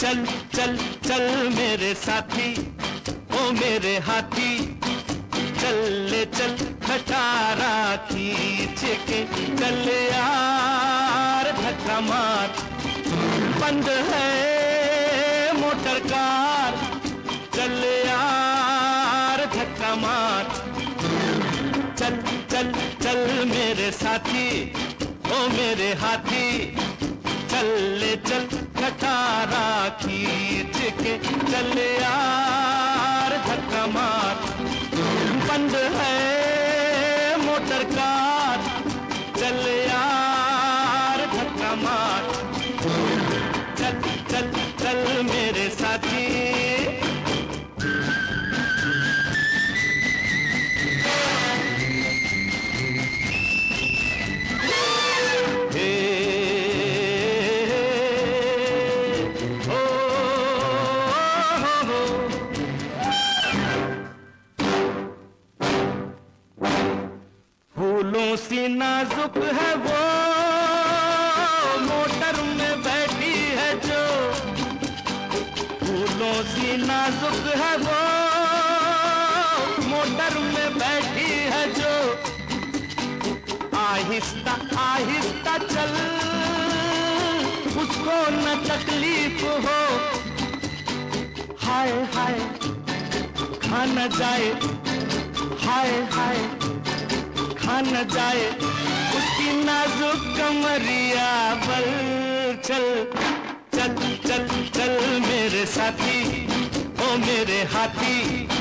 चल चल चल मेरे साथी। मेरे हाथी, चल ले चल, खटारा खींच के चल यार धक्का मार। बंद है मोटर कार, चल यार धक्का मार। चल चल चल मेरे साथी, ओ मेरे हाथी, चल ले चल, खटारा खींच के चल यार। बंद है मोटर कार फूलों सी नाजुक है वो। मोटर में बैठी है जो। फूलों सी नाजुक है वो। मोटर में बैठी है जो। आहिस्ता आहिस्ता चल। उसको न तकलीफ़ हो। हाय हाय, खा न जाए। हाय हाय। खा न जाए, उसकी नाजुक कमरिया बल चल। चल चल चल मेरे साथी, ओ मेरे हाथी।